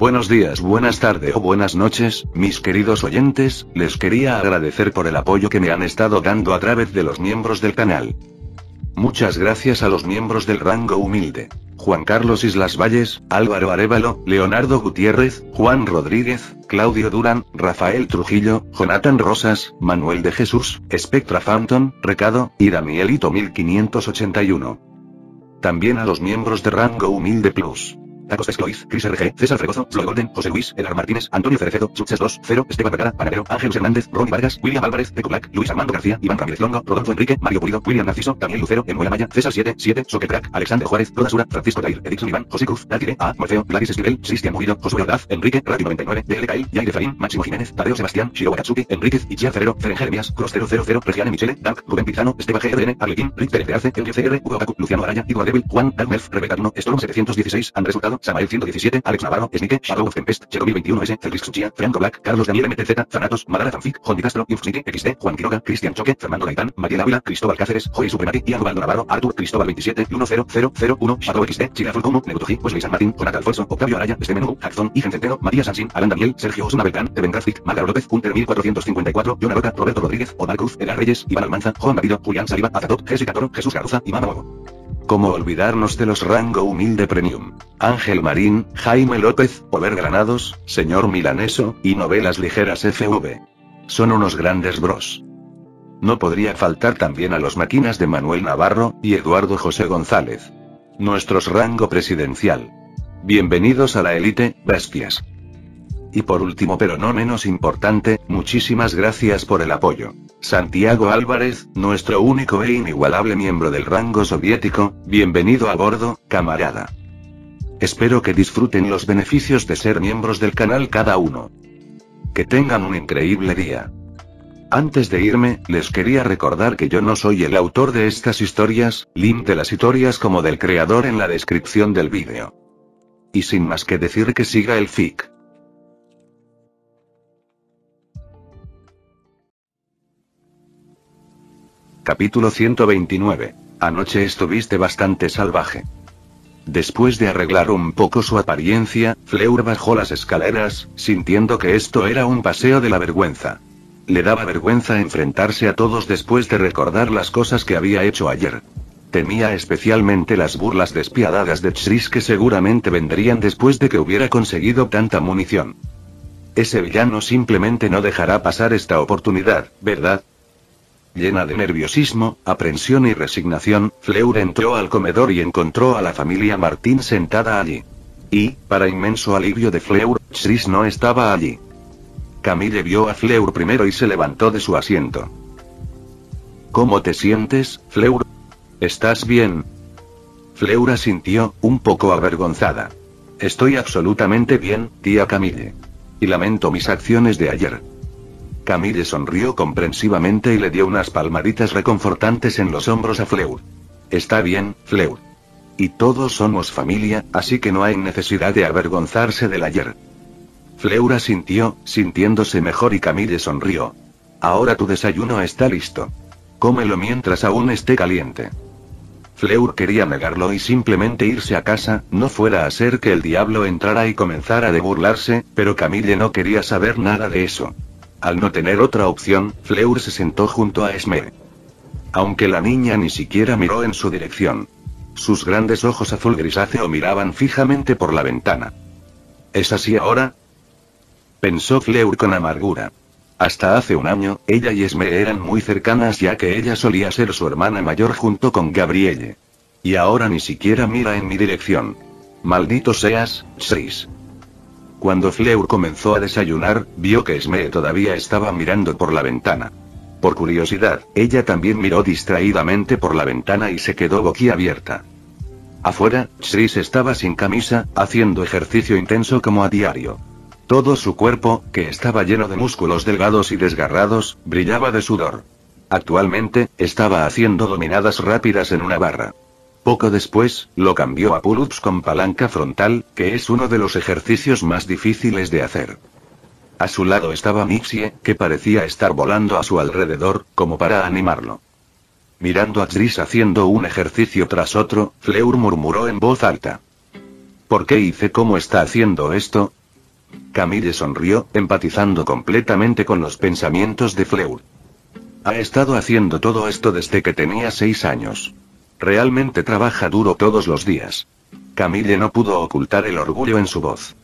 Buenos días, buenas tardes o buenas noches, mis queridos oyentes, les quería agradecer por el apoyo que me han estado dando a través de los miembros del canal. Muchas gracias a los miembros del rango humilde. Juan Carlos Islas Valles, Álvaro Arevalo, Leonardo Gutiérrez, Juan Rodríguez, Claudio Durán, Rafael Trujillo, Jonathan Rosas, Manuel de Jesús, Spectra Phantom, Recado, y Danielito 1581. También a los miembros de rango humilde plus. Tacos Escloiz, Chris RG, César Fregoso, Floyd Golden, José Luis, Elar Martínez, Antonio Cerecedo, Success 2, Cero, Esteban Vergara, Panadero, Ángel Hernández, Ronnie Vargas, William Álvarez, Peco Black, Luis Armando García, Iván Ramírez Longo, Rodolfo Enrique, Mario Pulido, William Narciso, Daniel Lucero, Emuela Maya, César 7, 7, Soquetrack, Alexander Juárez, Toda Sura, Francisco Tair, Edixon Iván, José Cruz, Datire, A, Morfeo, Gladys Esquivel, Cristian Murillo, Josué Ordaz, Enrique, Radio 99, DL Cail, Yair Farín, Máximo Jiménez, Tadeo Sebastián, Shiro Wakatsuki, Enríquez, Ichia Ferrero, Feren Jeremías, Cross 000, Regiane Michele, Dark, Rubén Pizano, Esteban GRN, Arlequín, Rick Pérez de Arce, Enrique CR, Hugo Bacu, Luciano Araya, Igor Devil, Juan, Almerf, Rebeca 1, Storm 716, Andrés Hurtado, Samael 117, Alex Navarro, Snike, Shadow of Tempest, Chero 2021S, Felix Suchia, Franco Black, Carlos Daniel MTZ, Zanatos, Madara Fanfic, Juan Castro, Infusniki, XD, Juan Quiroga, Cristian Choque, Fernando Gaitán, Mariela Ávila, Cristóbal Cáceres, Joy Supremati, Ian Ubaldo Navarro, Artur, Cristóbal 27, 10001, Shadow XD, Chile Fulcomo, Nebutoji, Wesley San Martín, Jonathan Alfonso, Octavio Araya, Este Menú, Jackson, Igen Centeno, Matías Sansin, Alan Daniel, Sergio Osuna Beltrán, Eben Graphic, Marga López, Hunter 1454, John Roca, Roberto Rodríguez, Omar Cruz, Ela Reyes, Iván Almanza, Juan Marido, Julián Saliva, Azatot, Jessica Toro, Jesús Garza y Mama. ¿Cómo olvidarnos de los rango humilde premium? Ángel Marín, Jaime López, Over Granados, Señor Milaneso, y novelas ligeras FV. Son unos grandes bros. No podría faltar también a los máquinas de Manuel Navarro, y Eduardo José González. Nuestros rango presidencial. Bienvenidos a la élite, bestias. Y por último pero no menos importante, muchísimas gracias por el apoyo. Santiago Álvarez, nuestro único e inigualable miembro del rango soviético, bienvenido a bordo, camarada. Espero que disfruten los beneficios de ser miembros del canal cada uno. Que tengan un increíble día. Antes de irme, les quería recordar que yo no soy el autor de estas historias, link de las historias como del creador en la descripción del vídeo. Y sin más que decir que siga el FIC. Capítulo 129. Anoche estuviste bastante salvaje. Después de arreglar un poco su apariencia, Fleur bajó las escaleras, sintiendo que esto era un paseo de la vergüenza. Le daba vergüenza enfrentarse a todos después de recordar las cosas que había hecho ayer. Temía especialmente las burlas despiadadas de Chris que seguramente vendrían después de que hubiera conseguido tanta munición. Ese villano simplemente no dejará pasar esta oportunidad, ¿verdad? Llena de nerviosismo, aprensión y resignación, Fleur entró al comedor y encontró a la familia Martín sentada allí. Y, para inmenso alivio de Fleur, Chris no estaba allí. Camille vio a Fleur primero y se levantó de su asiento. ¿Cómo te sientes, Fleur? ¿Estás bien? Fleur asintió, un poco avergonzada. Estoy absolutamente bien, tía Camille. Y lamento mis acciones de ayer. Camille sonrió comprensivamente y le dio unas palmaditas reconfortantes en los hombros a Fleur. Está bien, Fleur. Y todos somos familia, así que no hay necesidad de avergonzarse del ayer. Fleur asintió, sintiéndose mejor y Camille sonrió. Ahora tu desayuno está listo. Cómelo mientras aún esté caliente. Fleur quería negarlo y simplemente irse a casa, no fuera a ser que el diablo entrara y comenzara de burlarse, pero Camille no quería saber nada de eso. Al no tener otra opción, Fleur se sentó junto a Esme. Aunque la niña ni siquiera miró en su dirección. Sus grandes ojos azul grisáceo miraban fijamente por la ventana. ¿Es así ahora? Pensó Fleur con amargura. Hasta hace un año, ella y Esme eran muy cercanas ya que ella solía ser su hermana mayor junto con Gabrielle. Y ahora ni siquiera mira en mi dirección. Maldito seas, Chris. Cuando Fleur comenzó a desayunar, vio que Esme todavía estaba mirando por la ventana. Por curiosidad, ella también miró distraídamente por la ventana y se quedó boquiabierta. Afuera, Chris estaba sin camisa, haciendo ejercicio intenso como a diario. Todo su cuerpo, que estaba lleno de músculos delgados y desgarrados, brillaba de sudor. Actualmente, estaba haciendo dominadas rápidas en una barra. Poco después, lo cambió a pull-ups con palanca frontal, que es uno de los ejercicios más difíciles de hacer. A su lado estaba Mixie, que parecía estar volando a su alrededor, como para animarlo. Mirando a Chris haciendo un ejercicio tras otro, Fleur murmuró en voz alta. ¿Por qué hice cómo está haciendo esto? Camille sonrió, empatizando completamente con los pensamientos de Fleur. Ha estado haciendo todo esto desde que tenía seis años. Realmente trabaja duro todos los días. Camille no pudo ocultar el orgullo en su voz.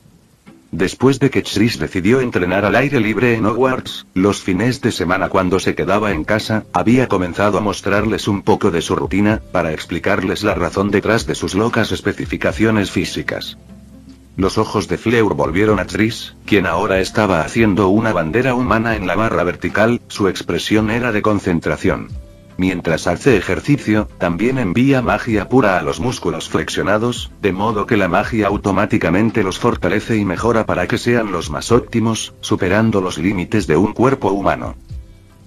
Después de que Chris decidió entrenar al aire libre en Hogwarts, los fines de semana cuando se quedaba en casa, había comenzado a mostrarles un poco de su rutina, para explicarles la razón detrás de sus locas especificaciones físicas. Los ojos de Fleur volvieron a Tris, quien ahora estaba haciendo una bandera humana en la barra vertical, su expresión era de concentración. Mientras hace ejercicio, también envía magia pura a los músculos flexionados, de modo que la magia automáticamente los fortalece y mejora para que sean los más óptimos, superando los límites de un cuerpo humano.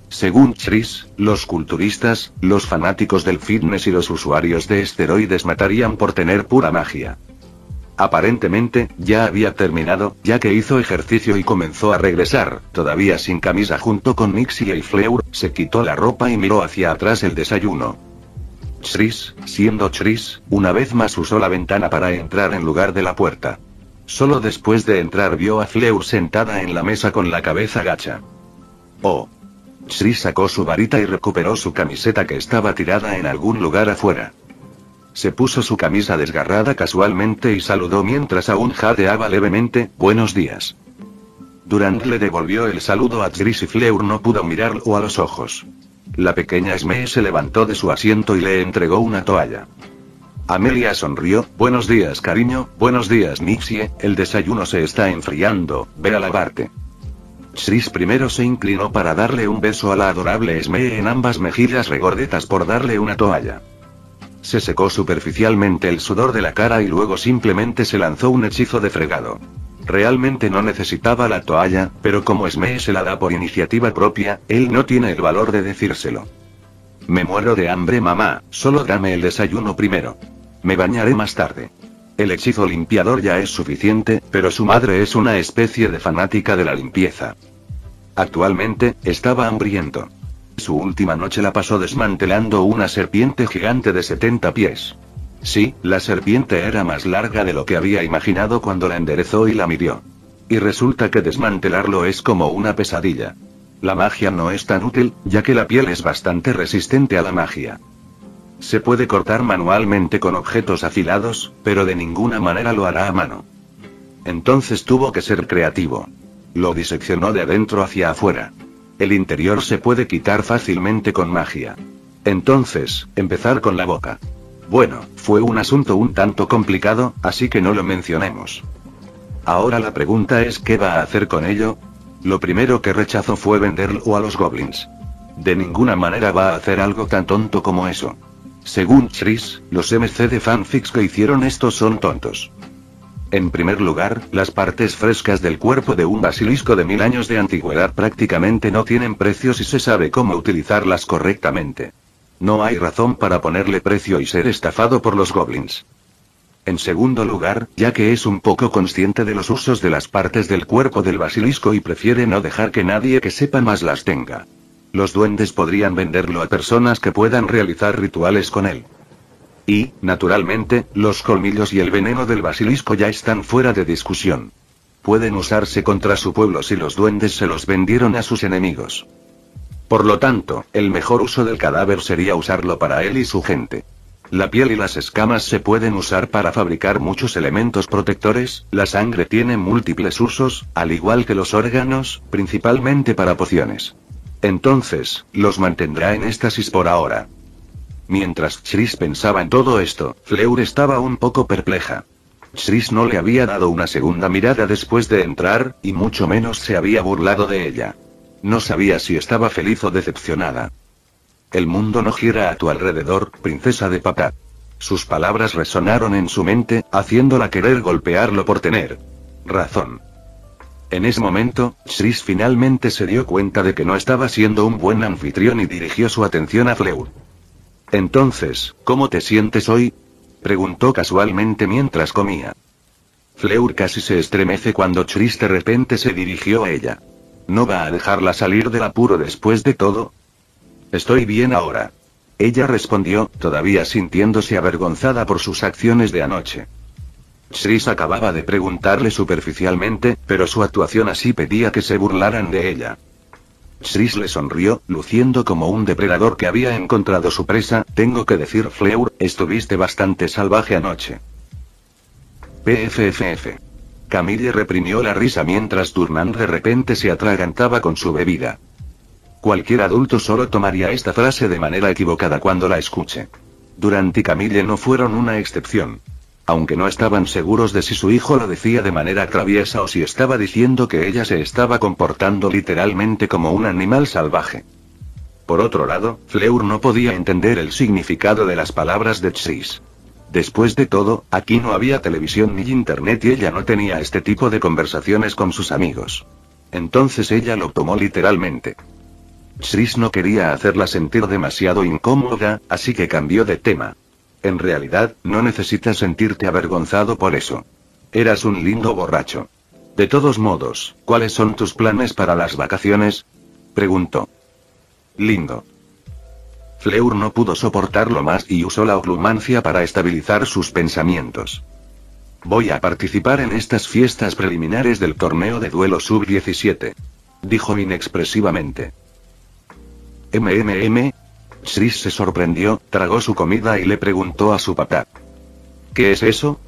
Según Tris, los culturistas, los fanáticos del fitness y los usuarios de esteroides matarían por tener pura magia. Aparentemente, ya había terminado, ya que hizo ejercicio y comenzó a regresar, todavía sin camisa junto con Nixie y Fleur, se quitó la ropa y miró hacia atrás el desayuno. Chris, siendo Chris, una vez más usó la ventana para entrar en lugar de la puerta. Solo después de entrar vio a Fleur sentada en la mesa con la cabeza gacha. Oh. Chris sacó su varita y recuperó su camiseta que estaba tirada en algún lugar afuera. Se puso su camisa desgarrada casualmente y saludó mientras aún jadeaba levemente, buenos días. Durant le devolvió el saludo a Tris y Fleur no pudo mirarlo a los ojos. La pequeña Smee se levantó de su asiento y le entregó una toalla. Amelia sonrió, buenos días cariño, buenos días Nixie, el desayuno se está enfriando, ve a lavarte. Tris primero se inclinó para darle un beso a la adorable Smee en ambas mejillas regordetas por darle una toalla. Se secó superficialmente el sudor de la cara y luego simplemente se lanzó un hechizo de fregado. Realmente no necesitaba la toalla, pero como Esme se la da por iniciativa propia, él no tiene el valor de decírselo. Me muero de hambre mamá, solo dame el desayuno primero. Me bañaré más tarde. El hechizo limpiador ya es suficiente, pero su madre es una especie de fanática de la limpieza. Actualmente, estaba hambriento. Su última noche la pasó desmantelando una serpiente gigante de 70 pies. Sí, la serpiente era más larga de lo que había imaginado cuando la enderezó y la midió. Y resulta que desmantelarlo es como una pesadilla. La magia no es tan útil, ya que la piel es bastante resistente a la magia. Se puede cortar manualmente con objetos afilados, pero de ninguna manera lo hará a mano. Entonces tuvo que ser creativo. Lo diseccionó de adentro hacia afuera. El interior se puede quitar fácilmente con magia. Entonces, empezar con la boca. Bueno, fue un asunto un tanto complicado, así que no lo mencionemos. Ahora la pregunta es ¿qué va a hacer con ello? Lo primero que rechazó fue venderlo a los goblins. De ninguna manera va a hacer algo tan tonto como eso. Según Chris, los MC de fanfics que hicieron esto son tontos. En primer lugar, las partes frescas del cuerpo de un basilisco de mil años de antigüedad prácticamente no tienen precio si se sabe cómo utilizarlas correctamente. No hay razón para ponerle precio y ser estafado por los goblins. En segundo lugar, ya que es un poco consciente de los usos de las partes del cuerpo del basilisco y prefiere no dejar que nadie que sepa más las tenga. Los duendes podrían venderlo a personas que puedan realizar rituales con él. Y, naturalmente, los colmillos y el veneno del basilisco ya están fuera de discusión. Pueden usarse contra su pueblo si los duendes se los vendieron a sus enemigos. Por lo tanto, el mejor uso del cadáver sería usarlo para él y su gente. La piel y las escamas se pueden usar para fabricar muchos elementos protectores, la sangre tiene múltiples usos, al igual que los órganos, principalmente para pociones. Entonces, los mantendrá en éxtasis por ahora. Mientras Chris pensaba en todo esto, Fleur estaba un poco perpleja. Chris no le había dado una segunda mirada después de entrar, y mucho menos se había burlado de ella. No sabía si estaba feliz o decepcionada. El mundo no gira a tu alrededor, princesa de papá. Sus palabras resonaron en su mente, haciéndola querer golpearlo por tener razón. En ese momento, Chris finalmente se dio cuenta de que no estaba siendo un buen anfitrión y dirigió su atención a Fleur. Entonces, ¿cómo te sientes hoy? preguntó casualmente mientras comía. Fleur casi se estremece cuando Chris de repente se dirigió a ella. ¿No va a dejarla salir del apuro después de todo? Estoy bien ahora. Ella respondió, todavía sintiéndose avergonzada por sus acciones de anoche. Shris acababa de preguntarle superficialmente, pero su actuación así pedía que se burlaran de ella. Shris le sonrió, luciendo como un depredador que había encontrado su presa. Tengo que decir, Fleur, estuviste bastante salvaje anoche. PFFF. Camille reprimió la risa mientras Turnand de repente se atragantaba con su bebida. Cualquier adulto solo tomaría esta frase de manera equivocada cuando la escuche. Durant y Camille no fueron una excepción. Aunque no estaban seguros de si su hijo lo decía de manera traviesa o si estaba diciendo que ella se estaba comportando literalmente como un animal salvaje. Por otro lado, Fleur no podía entender el significado de las palabras de Chris. Después de todo, aquí no había televisión ni internet y ella no tenía este tipo de conversaciones con sus amigos. Entonces ella lo tomó literalmente. Chris no quería hacerla sentir demasiado incómoda, así que cambió de tema. En realidad, no necesitas sentirte avergonzado por eso. Eras un lindo borracho. De todos modos, ¿cuáles son tus planes para las vacaciones? preguntó. Lindo. Fleur no pudo soportarlo más y usó la oclumancia para estabilizar sus pensamientos. Voy a participar en estas fiestas preliminares del torneo de duelo sub-17. Dijo inexpresivamente. MMM. Chris se sorprendió, tragó su comida y le preguntó a su papá. ¿Qué es eso?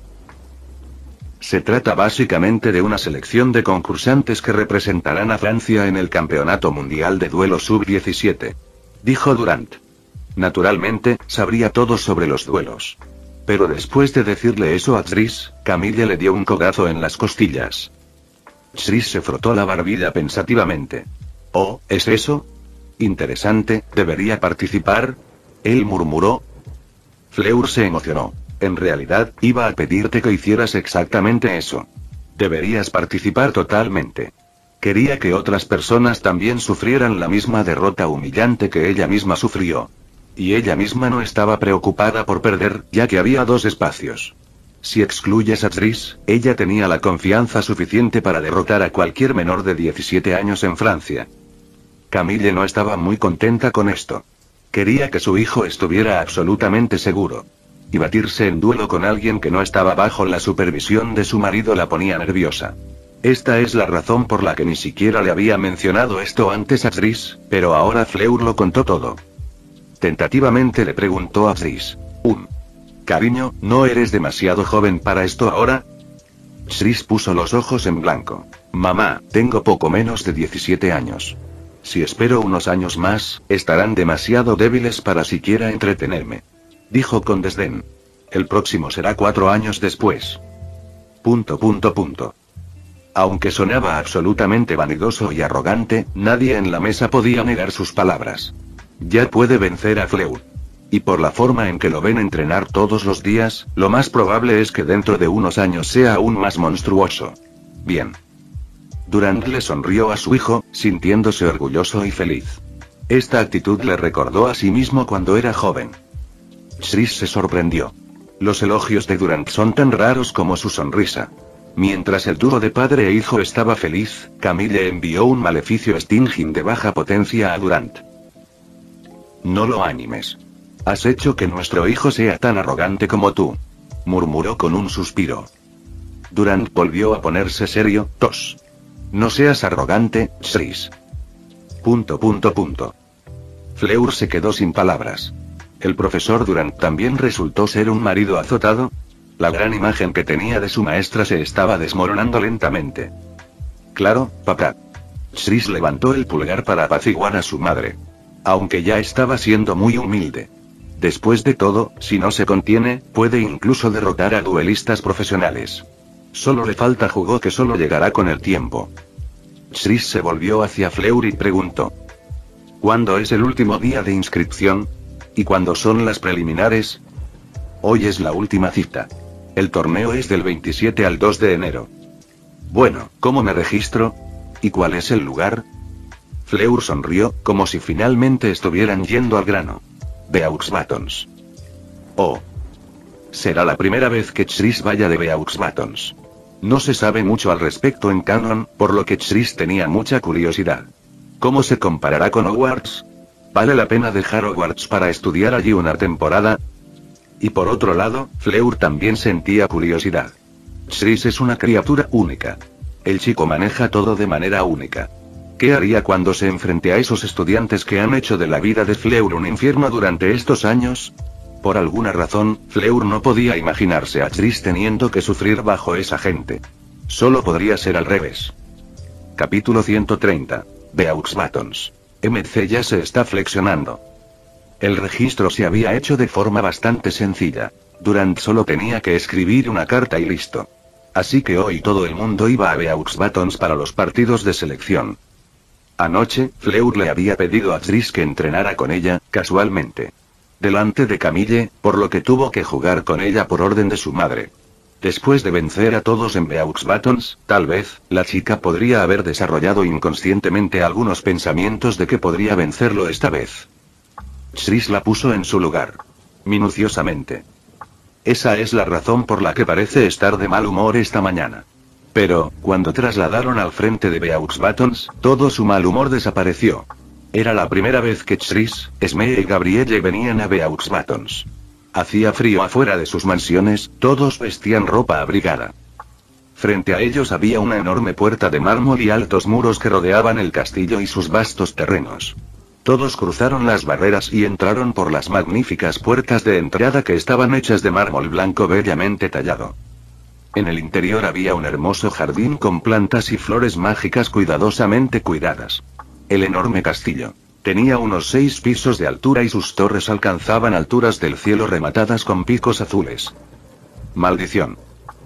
Se trata básicamente de una selección de concursantes que representarán a Francia en el Campeonato Mundial de Duelo Sub-17. Dijo Durant. Naturalmente, sabría todo sobre los duelos. Pero después de decirle eso a Chris, Camille le dio un cogazo en las costillas. Chris se frotó la barbilla pensativamente. ¿Oh, es eso? Interesante, ¿debería participar? Él murmuró. Fleur se emocionó. En realidad, iba a pedirte que hicieras exactamente eso. Deberías participar totalmente. Quería que otras personas también sufrieran la misma derrota humillante que ella misma sufrió. Y ella misma no estaba preocupada por perder, ya que había dos espacios. Si excluyes a Tris, ella tenía la confianza suficiente para derrotar a cualquier menor de 17 años en Francia. Camille no estaba muy contenta con esto. Quería que su hijo estuviera absolutamente seguro. Y batirse en duelo con alguien que no estaba bajo la supervisión de su marido la ponía nerviosa. Esta es la razón por la que ni siquiera le había mencionado esto antes a Tris, pero ahora Fleur lo contó todo. Tentativamente le preguntó a Tris. Un. Cariño, ¿no eres demasiado joven para esto ahora? Tris puso los ojos en blanco. Mamá, tengo poco menos de 17 años. Si espero unos años más, estarán demasiado débiles para siquiera entretenerme. Dijo con desdén. El próximo será cuatro años después. Punto punto punto. Aunque sonaba absolutamente vanidoso y arrogante, nadie en la mesa podía negar sus palabras. Ya puede vencer a Fleur. Y por la forma en que lo ven entrenar todos los días, lo más probable es que dentro de unos años sea aún más monstruoso. Bien. Durant le sonrió a su hijo, sintiéndose orgulloso y feliz. Esta actitud le recordó a sí mismo cuando era joven. Chris se sorprendió. Los elogios de Durant son tan raros como su sonrisa. Mientras el dúo de padre e hijo estaba feliz, Camille envió un maleficio Stinging de baja potencia a Durant. No lo animes. Has hecho que nuestro hijo sea tan arrogante como tú. Murmuró con un suspiro. Durant volvió a ponerse serio, tos. No seas arrogante, Chris. Punto punto punto. Fleur se quedó sin palabras. El profesor Durant también resultó ser un marido azotado. La gran imagen que tenía de su maestra se estaba desmoronando lentamente. Claro, papá. Chris levantó el pulgar para apaciguar a su madre. Aunque ya estaba siendo muy humilde. Después de todo, si no se contiene, puede incluso derrotar a duelistas profesionales. Solo le falta jugo que solo llegará con el tiempo. Chris se volvió hacia Fleur y preguntó. ¿Cuándo es el último día de inscripción? ¿Y cuándo son las preliminares? Hoy es la última cita. El torneo es del 27 al 2 de enero. Bueno, ¿cómo me registro? ¿Y cuál es el lugar? Fleur sonrió, como si finalmente estuvieran yendo al grano. Beaux Batons. Oh. Será la primera vez que Chris vaya de Beaux Batons. No se sabe mucho al respecto en Canon, por lo que Chris tenía mucha curiosidad. ¿Cómo se comparará con Hogwarts? ¿Vale la pena dejar Hogwarts para estudiar allí una temporada? Y por otro lado, Fleur también sentía curiosidad. Chris es una criatura única. El chico maneja todo de manera única. ¿Qué haría cuando se enfrente a esos estudiantes que han hecho de la vida de Fleur un infierno durante estos años? Por alguna razón, Fleur no podía imaginarse a Chris teniendo que sufrir bajo esa gente. Solo podría ser al revés. Capítulo 130. Beaux Buttons. MC ya se está flexionando. El registro se había hecho de forma bastante sencilla. Durant solo tenía que escribir una carta y listo. Así que hoy todo el mundo iba a Beaux Buttons para los partidos de selección. Anoche, Fleur le había pedido a Tris que entrenara con ella, casualmente. Delante de Camille, por lo que tuvo que jugar con ella por orden de su madre. Después de vencer a todos en Beaux Buttons, tal vez, la chica podría haber desarrollado inconscientemente algunos pensamientos de que podría vencerlo esta vez. Tris la puso en su lugar. Minuciosamente. Esa es la razón por la que parece estar de mal humor esta mañana. Pero, cuando trasladaron al frente de Beaux Buttons, todo su mal humor desapareció. Era la primera vez que Chris, Esme y Gabrielle venían a Beaux Buttons. Hacía frío afuera de sus mansiones, todos vestían ropa abrigada. Frente a ellos había una enorme puerta de mármol y altos muros que rodeaban el castillo y sus vastos terrenos. Todos cruzaron las barreras y entraron por las magníficas puertas de entrada que estaban hechas de mármol blanco bellamente tallado. En el interior había un hermoso jardín con plantas y flores mágicas cuidadosamente cuidadas. El enorme castillo. Tenía unos seis pisos de altura y sus torres alcanzaban alturas del cielo rematadas con picos azules. Maldición.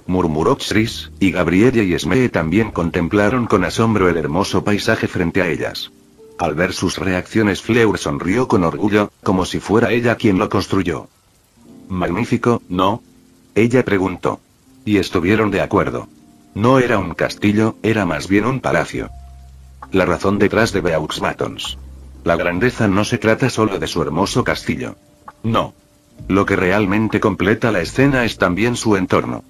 Murmuró Xris, y Gabrielle y Smee también contemplaron con asombro el hermoso paisaje frente a ellas. Al ver sus reacciones Fleur sonrió con orgullo, como si fuera ella quien lo construyó. Magnífico, ¿no? Ella preguntó. Y estuvieron de acuerdo. No era un castillo, era más bien un palacio. La razón detrás de Beaux Buttons. La grandeza no se trata solo de su hermoso castillo. No. Lo que realmente completa la escena es también su entorno.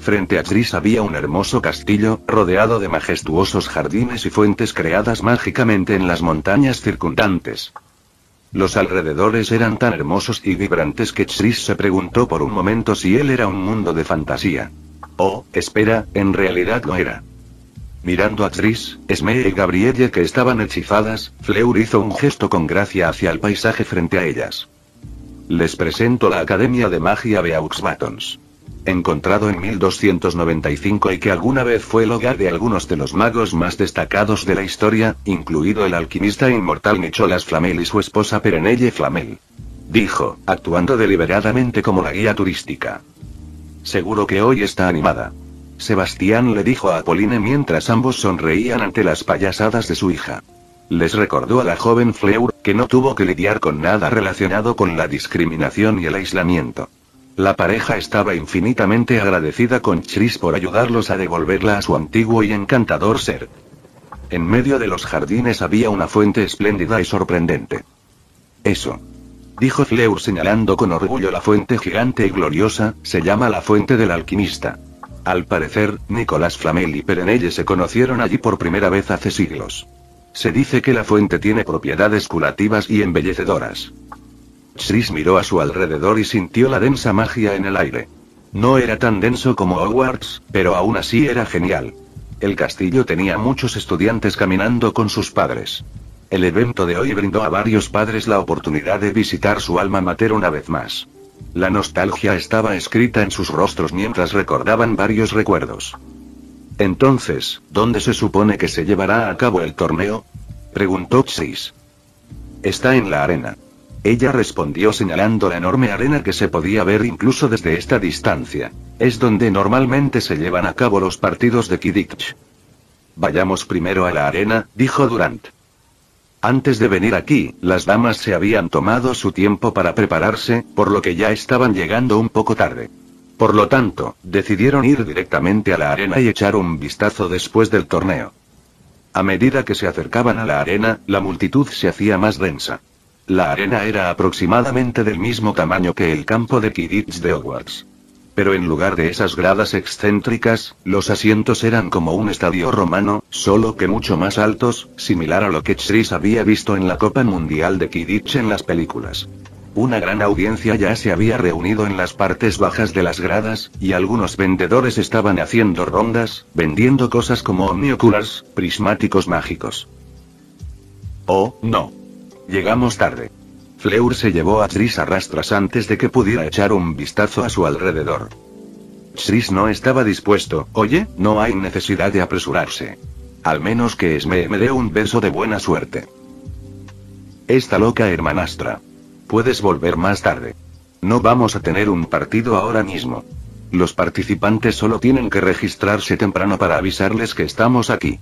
Frente a Tris había un hermoso castillo, rodeado de majestuosos jardines y fuentes creadas mágicamente en las montañas circundantes. Los alrededores eran tan hermosos y vibrantes que Tris se preguntó por un momento si él era un mundo de fantasía. Oh, espera, en realidad lo era. Mirando a Tris, Esme y Gabrielle que estaban hechizadas, Fleur hizo un gesto con gracia hacia el paisaje frente a ellas. Les presento la Academia de Magia Beaux Buttons encontrado en 1295 y que alguna vez fue el hogar de algunos de los magos más destacados de la historia, incluido el alquimista inmortal Nicholas Flamel y su esposa Perenelle Flamel. Dijo, actuando deliberadamente como la guía turística. Seguro que hoy está animada. Sebastián le dijo a Apolline mientras ambos sonreían ante las payasadas de su hija. Les recordó a la joven Fleur, que no tuvo que lidiar con nada relacionado con la discriminación y el aislamiento. La pareja estaba infinitamente agradecida con Chris por ayudarlos a devolverla a su antiguo y encantador ser. En medio de los jardines había una fuente espléndida y sorprendente. Eso. Dijo Fleur señalando con orgullo la fuente gigante y gloriosa, se llama la fuente del alquimista. Al parecer, Nicolás Flamel y Perenelle se conocieron allí por primera vez hace siglos. Se dice que la fuente tiene propiedades curativas y embellecedoras. Tris miró a su alrededor y sintió la densa magia en el aire. No era tan denso como Hogwarts, pero aún así era genial. El castillo tenía muchos estudiantes caminando con sus padres. El evento de hoy brindó a varios padres la oportunidad de visitar su alma mater una vez más. La nostalgia estaba escrita en sus rostros mientras recordaban varios recuerdos. Entonces, ¿dónde se supone que se llevará a cabo el torneo? preguntó Tris. Está en la arena. Ella respondió señalando la enorme arena que se podía ver incluso desde esta distancia. Es donde normalmente se llevan a cabo los partidos de Kidditch. Vayamos primero a la arena, dijo Durant. Antes de venir aquí, las damas se habían tomado su tiempo para prepararse, por lo que ya estaban llegando un poco tarde. Por lo tanto, decidieron ir directamente a la arena y echar un vistazo después del torneo. A medida que se acercaban a la arena, la multitud se hacía más densa. La arena era aproximadamente del mismo tamaño que el campo de Kidditch de Hogwarts. Pero en lugar de esas gradas excéntricas, los asientos eran como un estadio romano, solo que mucho más altos, similar a lo que Chris había visto en la Copa Mundial de Kidditch en las películas. Una gran audiencia ya se había reunido en las partes bajas de las gradas, y algunos vendedores estaban haciendo rondas, vendiendo cosas como omnioculars, prismáticos mágicos. Oh, no. Llegamos tarde. Fleur se llevó a Tris a rastras antes de que pudiera echar un vistazo a su alrededor. Tris no estaba dispuesto, oye, no hay necesidad de apresurarse. Al menos que Esme me dé un beso de buena suerte. Esta loca hermanastra. Puedes volver más tarde. No vamos a tener un partido ahora mismo. Los participantes solo tienen que registrarse temprano para avisarles que estamos aquí.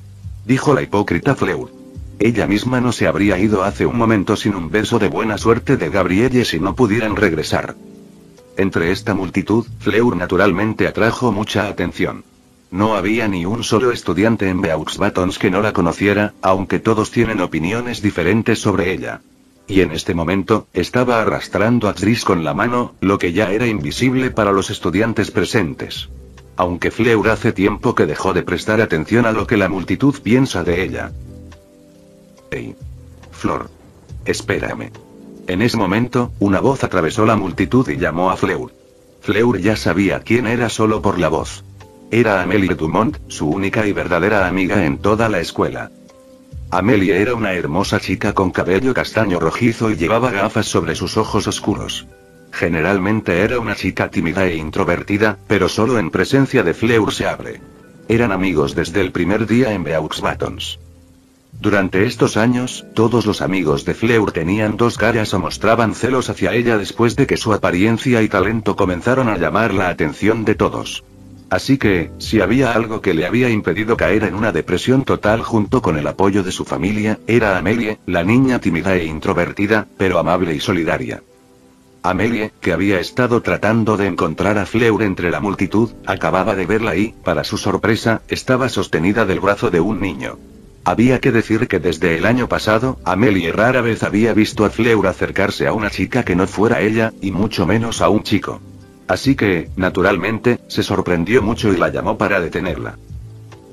Dijo la hipócrita Fleur. Ella misma no se habría ido hace un momento sin un beso de buena suerte de Gabrielle si no pudieran regresar. Entre esta multitud, Fleur naturalmente atrajo mucha atención. No había ni un solo estudiante en Beaux Batons que no la conociera, aunque todos tienen opiniones diferentes sobre ella. Y en este momento, estaba arrastrando a Tris con la mano, lo que ya era invisible para los estudiantes presentes. Aunque Fleur hace tiempo que dejó de prestar atención a lo que la multitud piensa de ella. Flor. Espérame. En ese momento, una voz atravesó la multitud y llamó a Fleur. Fleur ya sabía quién era solo por la voz. Era Amélie Dumont, su única y verdadera amiga en toda la escuela. Amelie era una hermosa chica con cabello castaño rojizo y llevaba gafas sobre sus ojos oscuros. Generalmente era una chica tímida e introvertida, pero solo en presencia de Fleur se abre. Eran amigos desde el primer día en Beaux Batons. Durante estos años, todos los amigos de Fleur tenían dos caras o mostraban celos hacia ella después de que su apariencia y talento comenzaron a llamar la atención de todos. Así que, si había algo que le había impedido caer en una depresión total junto con el apoyo de su familia, era Amelie, la niña tímida e introvertida, pero amable y solidaria. Amelie, que había estado tratando de encontrar a Fleur entre la multitud, acababa de verla y, para su sorpresa, estaba sostenida del brazo de un niño. Había que decir que desde el año pasado, Amelie rara vez había visto a Fleur acercarse a una chica que no fuera ella, y mucho menos a un chico. Así que, naturalmente, se sorprendió mucho y la llamó para detenerla.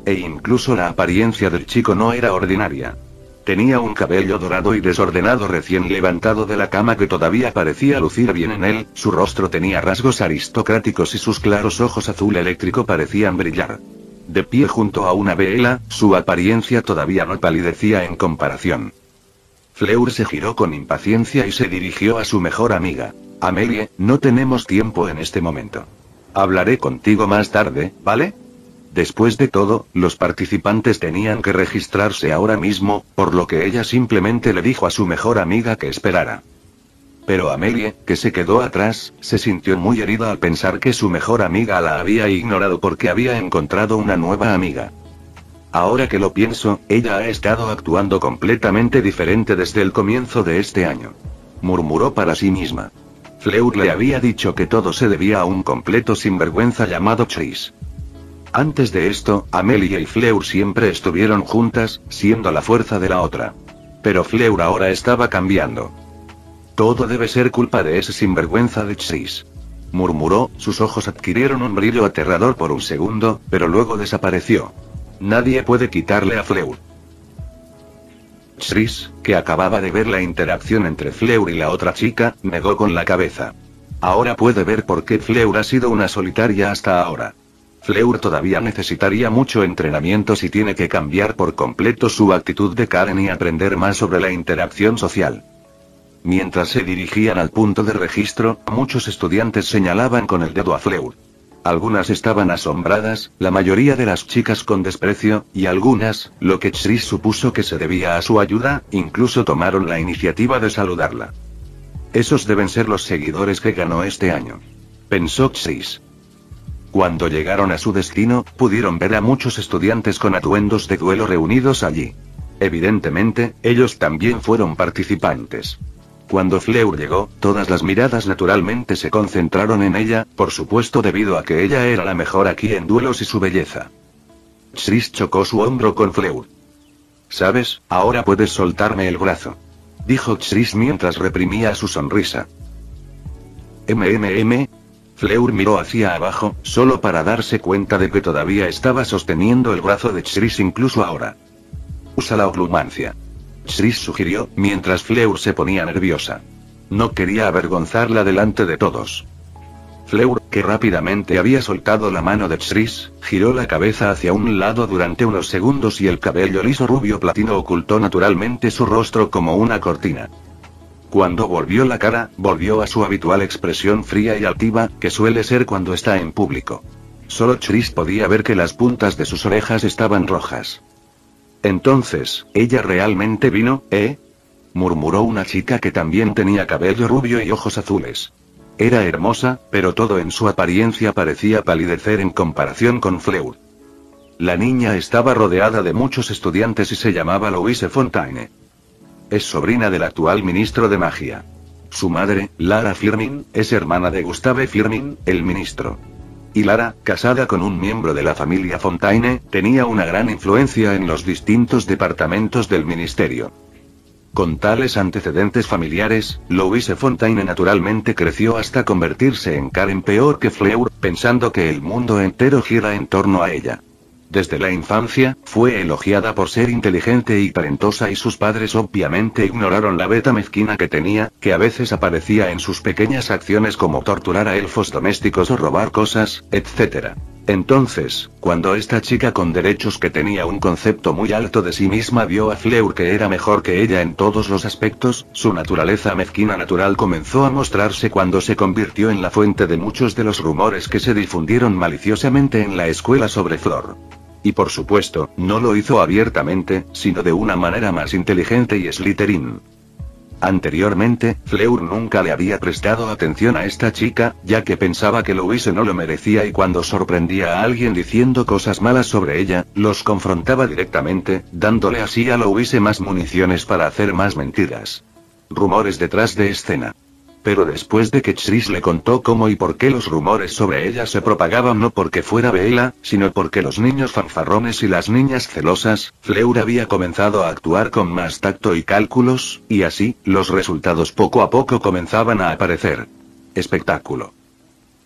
E incluso la apariencia del chico no era ordinaria. Tenía un cabello dorado y desordenado recién levantado de la cama que todavía parecía lucir bien en él, su rostro tenía rasgos aristocráticos y sus claros ojos azul eléctrico parecían brillar. De pie junto a una vela, su apariencia todavía no palidecía en comparación. Fleur se giró con impaciencia y se dirigió a su mejor amiga. Amelie, no tenemos tiempo en este momento. Hablaré contigo más tarde, ¿vale? Después de todo, los participantes tenían que registrarse ahora mismo, por lo que ella simplemente le dijo a su mejor amiga que esperara. Pero Amelie, que se quedó atrás, se sintió muy herida al pensar que su mejor amiga la había ignorado porque había encontrado una nueva amiga. Ahora que lo pienso, ella ha estado actuando completamente diferente desde el comienzo de este año. Murmuró para sí misma. Fleur le había dicho que todo se debía a un completo sinvergüenza llamado Chase. Antes de esto, Amelia y Fleur siempre estuvieron juntas, siendo la fuerza de la otra. Pero Fleur ahora estaba cambiando. Todo debe ser culpa de ese sinvergüenza de Chase. Murmuró, sus ojos adquirieron un brillo aterrador por un segundo, pero luego desapareció. Nadie puede quitarle a Fleur. Chris, que acababa de ver la interacción entre Fleur y la otra chica, negó con la cabeza. Ahora puede ver por qué Fleur ha sido una solitaria hasta ahora. Fleur todavía necesitaría mucho entrenamiento si tiene que cambiar por completo su actitud de Karen y aprender más sobre la interacción social. Mientras se dirigían al punto de registro, muchos estudiantes señalaban con el dedo a Fleur. Algunas estaban asombradas, la mayoría de las chicas con desprecio, y algunas, lo que Chris supuso que se debía a su ayuda, incluso tomaron la iniciativa de saludarla. Esos deben ser los seguidores que ganó este año. Pensó Chris. Cuando llegaron a su destino, pudieron ver a muchos estudiantes con atuendos de duelo reunidos allí. Evidentemente, ellos también fueron participantes. Cuando Fleur llegó, todas las miradas naturalmente se concentraron en ella, por supuesto debido a que ella era la mejor aquí en duelos y su belleza. Chris chocó su hombro con Fleur. ¿Sabes? Ahora puedes soltarme el brazo. Dijo Chris mientras reprimía su sonrisa. MMM. Fleur miró hacia abajo, solo para darse cuenta de que todavía estaba sosteniendo el brazo de Chris incluso ahora. Usa la oglumancia. Chris sugirió, mientras Fleur se ponía nerviosa. No quería avergonzarla delante de todos. Fleur, que rápidamente había soltado la mano de Tris, giró la cabeza hacia un lado durante unos segundos y el cabello liso rubio platino ocultó naturalmente su rostro como una cortina. Cuando volvió la cara, volvió a su habitual expresión fría y altiva, que suele ser cuando está en público. Solo Tris podía ver que las puntas de sus orejas estaban rojas. Entonces, ¿ella realmente vino, eh? murmuró una chica que también tenía cabello rubio y ojos azules. Era hermosa, pero todo en su apariencia parecía palidecer en comparación con Fleur. La niña estaba rodeada de muchos estudiantes y se llamaba Louise Fontaine. Es sobrina del actual ministro de magia. Su madre, Lara Firmin, es hermana de Gustave Firmin, el ministro. Y Lara, casada con un miembro de la familia Fontaine, tenía una gran influencia en los distintos departamentos del ministerio. Con tales antecedentes familiares, Louise Fontaine naturalmente creció hasta convertirse en Karen peor que Fleur, pensando que el mundo entero gira en torno a ella. Desde la infancia, fue elogiada por ser inteligente y talentosa y sus padres obviamente ignoraron la beta mezquina que tenía, que a veces aparecía en sus pequeñas acciones como torturar a elfos domésticos o robar cosas, etc. Entonces, cuando esta chica con derechos que tenía un concepto muy alto de sí misma vio a Fleur que era mejor que ella en todos los aspectos, su naturaleza mezquina natural comenzó a mostrarse cuando se convirtió en la fuente de muchos de los rumores que se difundieron maliciosamente en la escuela sobre Flor. Y por supuesto, no lo hizo abiertamente, sino de una manera más inteligente y Slytherin. Anteriormente, Fleur nunca le había prestado atención a esta chica, ya que pensaba que Louise no lo merecía y cuando sorprendía a alguien diciendo cosas malas sobre ella, los confrontaba directamente, dándole así a Louise más municiones para hacer más mentiras. Rumores detrás de escena. Pero después de que Chris le contó cómo y por qué los rumores sobre ella se propagaban no porque fuera Bella, sino porque los niños fanfarrones y las niñas celosas, Fleur había comenzado a actuar con más tacto y cálculos, y así, los resultados poco a poco comenzaban a aparecer. Espectáculo.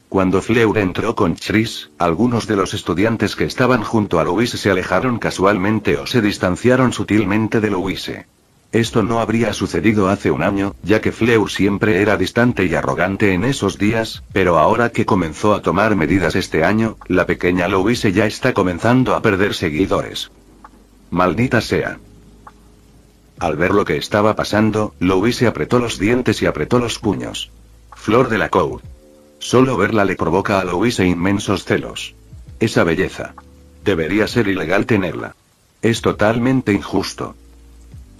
Cuando Fleur entró con Chris, algunos de los estudiantes que estaban junto a Louise se alejaron casualmente o se distanciaron sutilmente de Louise. Esto no habría sucedido hace un año, ya que Fleur siempre era distante y arrogante en esos días, pero ahora que comenzó a tomar medidas este año, la pequeña Louise ya está comenzando a perder seguidores. Maldita sea. Al ver lo que estaba pasando, Louise apretó los dientes y apretó los puños. Flor de la Cour. Solo verla le provoca a Louise inmensos celos. Esa belleza. Debería ser ilegal tenerla. Es totalmente injusto.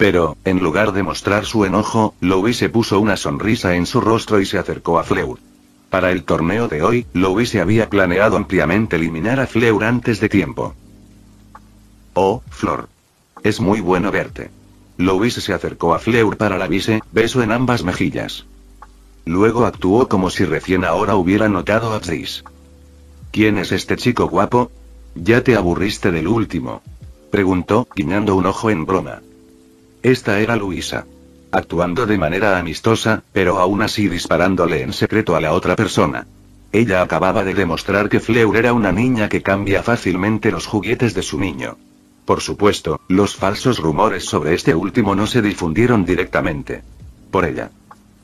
Pero, en lugar de mostrar su enojo, Louise puso una sonrisa en su rostro y se acercó a Fleur. Para el torneo de hoy, Louise había planeado ampliamente eliminar a Fleur antes de tiempo. Oh, Flor. Es muy bueno verte. Louise se acercó a Fleur para la vise, beso en ambas mejillas. Luego actuó como si recién ahora hubiera notado a Tris. ¿Quién es este chico guapo? ¿Ya te aburriste del último? Preguntó, guiñando un ojo en broma. Esta era Luisa. Actuando de manera amistosa, pero aún así disparándole en secreto a la otra persona. Ella acababa de demostrar que Fleur era una niña que cambia fácilmente los juguetes de su niño. Por supuesto, los falsos rumores sobre este último no se difundieron directamente. Por ella.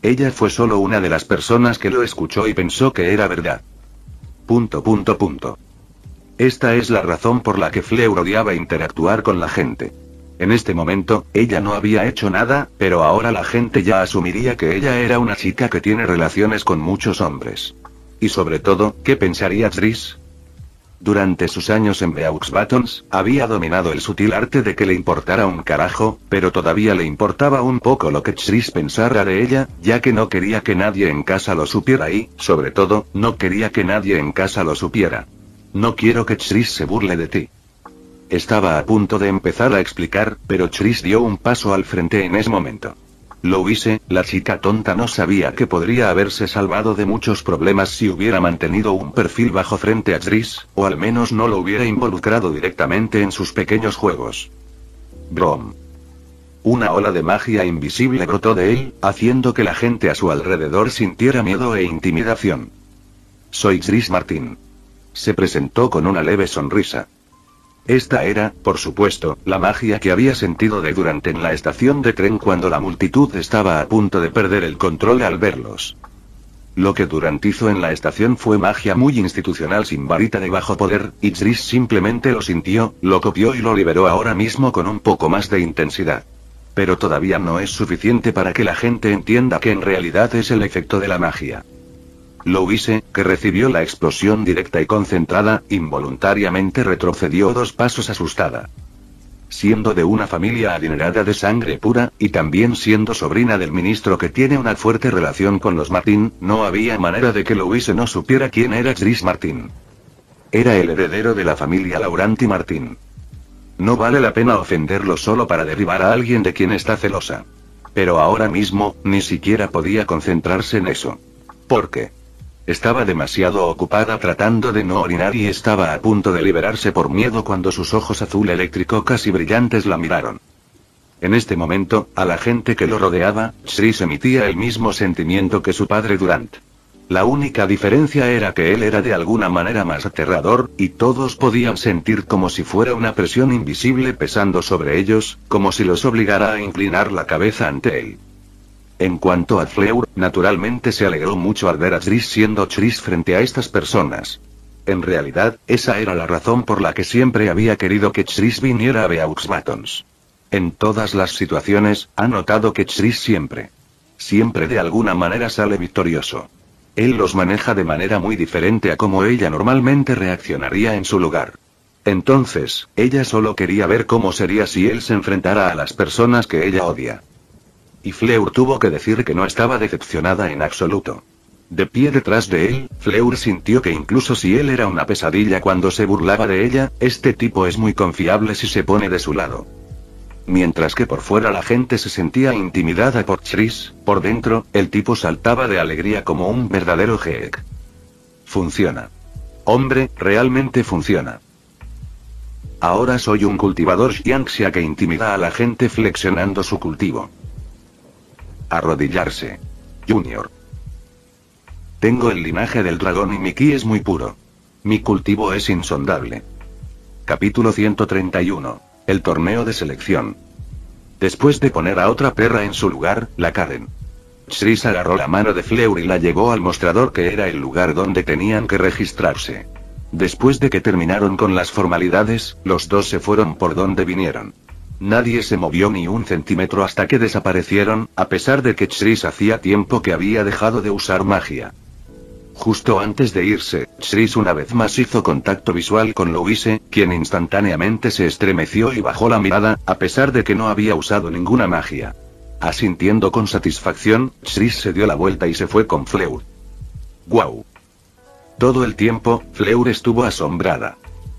Ella fue solo una de las personas que lo escuchó y pensó que era verdad. Punto punto punto. Esta es la razón por la que Fleur odiaba interactuar con la gente. En este momento, ella no había hecho nada, pero ahora la gente ya asumiría que ella era una chica que tiene relaciones con muchos hombres. Y sobre todo, ¿qué pensaría Tris? Durante sus años en Beaux Buttons, había dominado el sutil arte de que le importara un carajo, pero todavía le importaba un poco lo que Tris pensara de ella, ya que no quería que nadie en casa lo supiera y, sobre todo, no quería que nadie en casa lo supiera. No quiero que Tris se burle de ti. Estaba a punto de empezar a explicar, pero Chris dio un paso al frente en ese momento. Louise, la chica tonta no sabía que podría haberse salvado de muchos problemas si hubiera mantenido un perfil bajo frente a Tris, o al menos no lo hubiera involucrado directamente en sus pequeños juegos. Brom. Una ola de magia invisible brotó de él, haciendo que la gente a su alrededor sintiera miedo e intimidación. Soy Tris Martin. Se presentó con una leve sonrisa. Esta era, por supuesto, la magia que había sentido de durante en la estación de tren cuando la multitud estaba a punto de perder el control al verlos. Lo que Durant hizo en la estación fue magia muy institucional sin varita de bajo poder, y Tris simplemente lo sintió, lo copió y lo liberó ahora mismo con un poco más de intensidad. Pero todavía no es suficiente para que la gente entienda que en realidad es el efecto de la magia. Louise, que recibió la explosión directa y concentrada, involuntariamente retrocedió dos pasos asustada siendo de una familia adinerada de sangre pura, y también siendo sobrina del ministro que tiene una fuerte relación con los Martín, no había manera de que Louise no supiera quién era Chris Martín. Era el heredero de la familia Lauranti Martín. No vale la pena ofenderlo solo para derribar a alguien de quien está celosa. Pero ahora mismo, ni siquiera podía concentrarse en eso. ¿Por qué? Estaba demasiado ocupada tratando de no orinar y estaba a punto de liberarse por miedo cuando sus ojos azul eléctrico casi brillantes la miraron. En este momento, a la gente que lo rodeaba, Chris emitía el mismo sentimiento que su padre Durant. La única diferencia era que él era de alguna manera más aterrador, y todos podían sentir como si fuera una presión invisible pesando sobre ellos, como si los obligara a inclinar la cabeza ante él. En cuanto a Fleur, naturalmente se alegró mucho al ver a Tris siendo Tris frente a estas personas. En realidad, esa era la razón por la que siempre había querido que Tris viniera a Beaux Batons. En todas las situaciones, ha notado que Tris siempre, siempre de alguna manera sale victorioso. Él los maneja de manera muy diferente a como ella normalmente reaccionaría en su lugar. Entonces, ella solo quería ver cómo sería si él se enfrentara a las personas que ella odia. Y Fleur tuvo que decir que no estaba decepcionada en absoluto. De pie detrás de él, Fleur sintió que incluso si él era una pesadilla cuando se burlaba de ella, este tipo es muy confiable si se pone de su lado. Mientras que por fuera la gente se sentía intimidada por Chris, por dentro, el tipo saltaba de alegría como un verdadero geek. Funciona. Hombre, realmente funciona. Ahora soy un cultivador Xianxia que intimida a la gente flexionando su cultivo. Arrodillarse. Junior. Tengo el linaje del dragón y mi ki es muy puro. Mi cultivo es insondable. Capítulo 131. El torneo de selección. Después de poner a otra perra en su lugar, la Karen. Sris agarró la mano de Fleur y la llevó al mostrador que era el lugar donde tenían que registrarse. Después de que terminaron con las formalidades, los dos se fueron por donde vinieron. Nadie se movió ni un centímetro hasta que desaparecieron, a pesar de que Chris hacía tiempo que había dejado de usar magia. Justo antes de irse, Chris una vez más hizo contacto visual con Louise, quien instantáneamente se estremeció y bajó la mirada, a pesar de que no había usado ninguna magia. Asintiendo con satisfacción, Chris se dio la vuelta y se fue con Fleur. ¡Guau! Todo el tiempo, Fleur estuvo asombrada.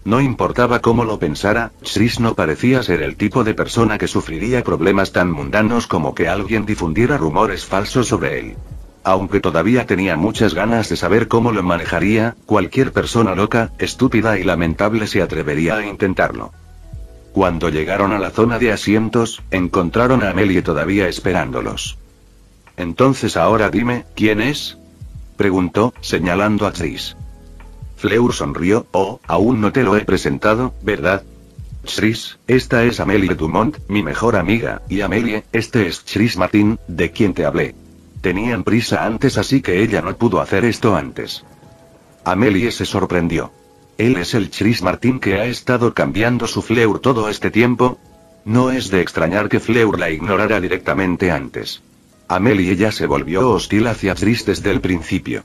No importaba cómo lo pensara, Chris no parecía ser el tipo de persona que sufriría problemas tan mundanos como que alguien difundiera rumores falsos sobre él. Aunque todavía tenía muchas ganas de saber cómo lo manejaría, cualquier persona loca, estúpida y lamentable se atrevería a intentarlo. Cuando llegaron a la zona de asientos, encontraron a Amelie todavía esperándolos. Entonces ahora dime, ¿quién es? preguntó, señalando a Chris. Fleur sonrió, oh, aún no te lo he presentado, ¿verdad? Chris, esta es Amelie Dumont, mi mejor amiga, y Amelie, este es Chris Martin, de quien te hablé. Tenían prisa antes así que ella no pudo hacer esto antes. Amelie se sorprendió. ¿Él es el Chris Martin que ha estado cambiando su Fleur todo este tiempo? No es de extrañar que Fleur la ignorara directamente antes. Amelie ya se volvió hostil hacia Chris desde el principio.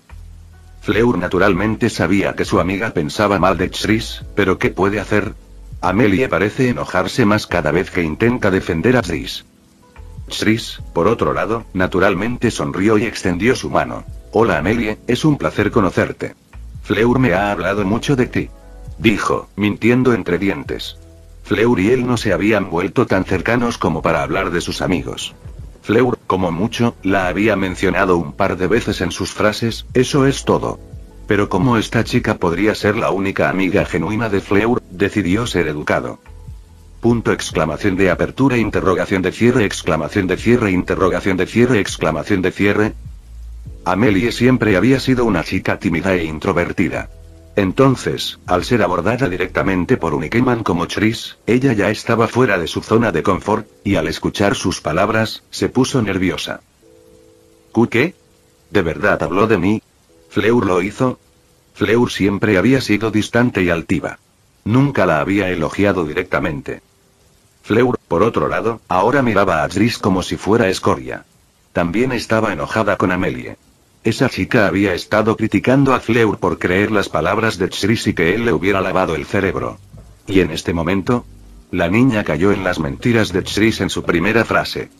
Fleur naturalmente sabía que su amiga pensaba mal de Chris, pero ¿qué puede hacer? Amelie parece enojarse más cada vez que intenta defender a Chris. Chris, por otro lado, naturalmente sonrió y extendió su mano. Hola Amelie, es un placer conocerte. Fleur me ha hablado mucho de ti. Dijo, mintiendo entre dientes. Fleur y él no se habían vuelto tan cercanos como para hablar de sus amigos. Fleur, como mucho, la había mencionado un par de veces en sus frases, eso es todo. Pero como esta chica podría ser la única amiga genuina de Fleur, decidió ser educado. Punto exclamación de apertura interrogación de cierre exclamación de cierre interrogación de cierre exclamación de cierre. Amelie siempre había sido una chica tímida e introvertida. Entonces, al ser abordada directamente por un Ikeman como Chris, ella ya estaba fuera de su zona de confort, y al escuchar sus palabras, se puso nerviosa. ¿Cu qué? ¿De verdad habló de mí? ¿Fleur lo hizo? Fleur siempre había sido distante y altiva. Nunca la había elogiado directamente. Fleur, por otro lado, ahora miraba a Chris como si fuera escoria. También estaba enojada con Amelie. Esa chica había estado criticando a Fleur por creer las palabras de Chris y que él le hubiera lavado el cerebro. Y en este momento, la niña cayó en las mentiras de Chris en su primera frase.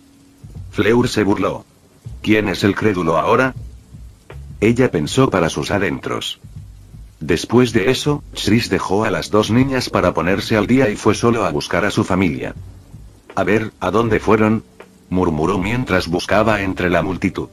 Fleur se burló. ¿Quién es el crédulo ahora? Ella pensó para sus adentros. Después de eso, Chris dejó a las dos niñas para ponerse al día y fue solo a buscar a su familia. A ver, ¿a dónde fueron? murmuró mientras buscaba entre la multitud.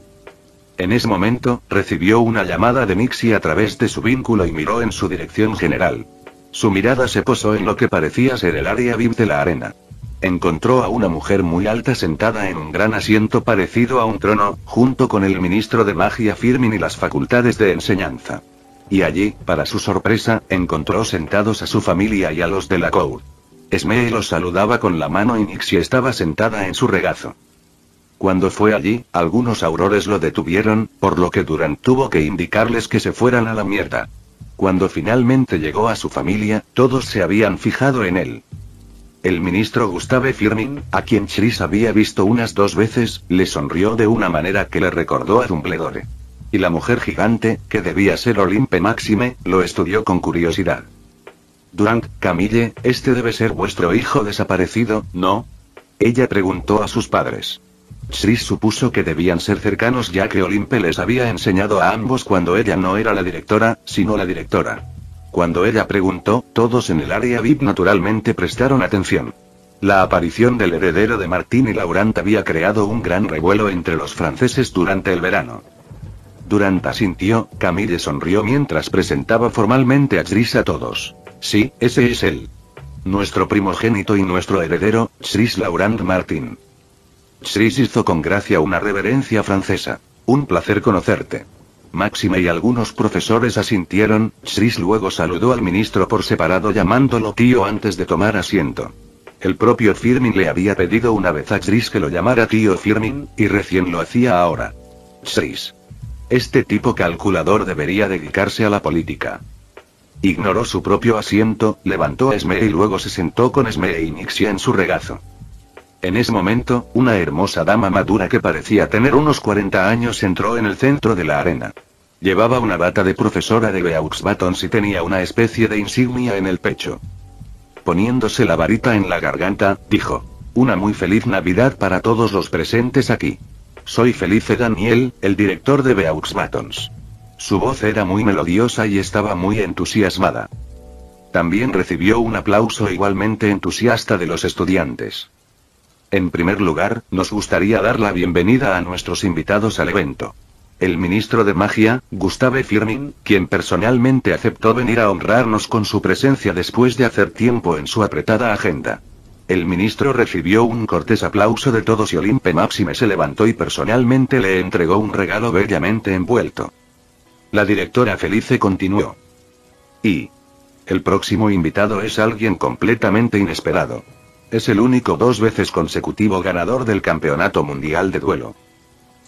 En ese momento, recibió una llamada de Mixie a través de su vínculo y miró en su dirección general. Su mirada se posó en lo que parecía ser el área VIP de la arena. Encontró a una mujer muy alta sentada en un gran asiento parecido a un trono, junto con el ministro de magia Firmin y las facultades de enseñanza. Y allí, para su sorpresa, encontró sentados a su familia y a los de la Cour. Smee los saludaba con la mano y Nixie estaba sentada en su regazo. Cuando fue allí, algunos aurores lo detuvieron, por lo que Durant tuvo que indicarles que se fueran a la mierda. Cuando finalmente llegó a su familia, todos se habían fijado en él. El ministro Gustave Firmin, a quien Chris había visto unas dos veces, le sonrió de una manera que le recordó a Dumbledore. Y la mujer gigante, que debía ser Olimpe Máxime, lo estudió con curiosidad. Durant, Camille, este debe ser vuestro hijo desaparecido, ¿no? Ella preguntó a sus padres. Chris supuso que debían ser cercanos ya que Olimpe les había enseñado a ambos cuando ella no era la directora, sino la directora. Cuando ella preguntó, todos en el área VIP naturalmente prestaron atención. La aparición del heredero de Martín y Laurent había creado un gran revuelo entre los franceses durante el verano. Durant asintió, Camille sonrió mientras presentaba formalmente a Chris a todos. Sí, ese es él. Nuestro primogénito y nuestro heredero, Chris Laurent Martin. Chris hizo con gracia una reverencia francesa. Un placer conocerte. Máxime y algunos profesores asintieron, Chris luego saludó al ministro por separado llamándolo tío antes de tomar asiento. El propio Firmin le había pedido una vez a Chris que lo llamara tío Firmin, y recién lo hacía ahora. Chris. Este tipo calculador debería dedicarse a la política. Ignoró su propio asiento, levantó a Esme y luego se sentó con Esme y Nixie en su regazo. En ese momento, una hermosa dama madura que parecía tener unos 40 años entró en el centro de la arena. Llevaba una bata de profesora de Beaux Batons y tenía una especie de insignia en el pecho. Poniéndose la varita en la garganta, dijo. Una muy feliz Navidad para todos los presentes aquí. Soy Felice Daniel, el director de Beaux Batons. Su voz era muy melodiosa y estaba muy entusiasmada. También recibió un aplauso igualmente entusiasta de los estudiantes. En primer lugar, nos gustaría dar la bienvenida a nuestros invitados al evento. El ministro de Magia, Gustave Firmin, quien personalmente aceptó venir a honrarnos con su presencia después de hacer tiempo en su apretada agenda. El ministro recibió un cortés aplauso de todos y Olimpe Máxime se levantó y personalmente le entregó un regalo bellamente envuelto. La directora Felice continuó. Y. El próximo invitado es alguien completamente inesperado. Es el único dos veces consecutivo ganador del Campeonato Mundial de Duelo.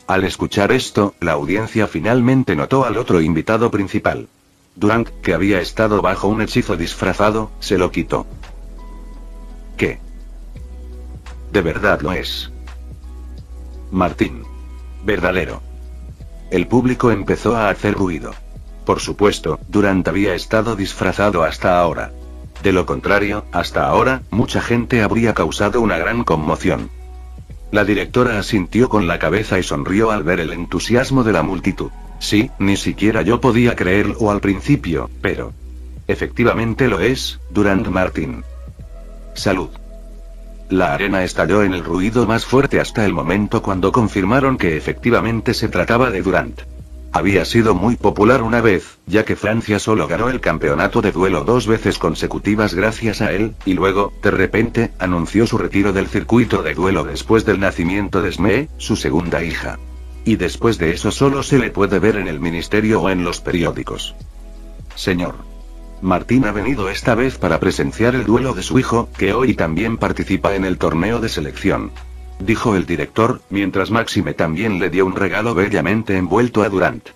Al escuchar esto, la audiencia finalmente notó al otro invitado principal. Durant, que había estado bajo un hechizo disfrazado, se lo quitó. ¿Qué? De verdad lo es. Martín. Verdadero. El público empezó a hacer ruido. Por supuesto, Durant había estado disfrazado hasta ahora. De lo contrario, hasta ahora, mucha gente habría causado una gran conmoción. La directora asintió con la cabeza y sonrió al ver el entusiasmo de la multitud. Sí, ni siquiera yo podía creerlo al principio, pero... Efectivamente lo es, Durant Martin. Salud. La arena estalló en el ruido más fuerte hasta el momento cuando confirmaron que efectivamente se trataba de Durant. Había sido muy popular una vez, ya que Francia solo ganó el campeonato de duelo dos veces consecutivas gracias a él, y luego, de repente, anunció su retiro del circuito de duelo después del nacimiento de Sme, su segunda hija. Y después de eso solo se le puede ver en el ministerio o en los periódicos. Señor. Martín ha venido esta vez para presenciar el duelo de su hijo, que hoy también participa en el torneo de selección. Dijo el director, mientras Máxime también le dio un regalo bellamente envuelto a Durant.